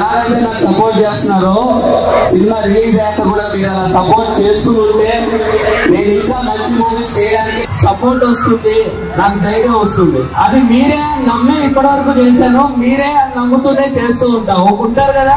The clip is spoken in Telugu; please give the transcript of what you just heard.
ఎలాగైతే నాకు సపోర్ట్ చేస్తున్నారో సినిమా రిలీజ్ అయ్యాక కూడా మీరు అలా సపోర్ట్ చేస్తూ ఉంటే నేను ఇంకా మంచి మూవీస్ చేయడానికి సపోర్ట్ వస్తుంది నాకు ధైర్యం వస్తుంది. అది మీరే అని నమ్మి ఇప్పటివరకు చేశాను మీరే నమ్ముతూనే చేస్తూ ఉంటాం ఒక ఉంటారు కదా?